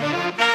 Música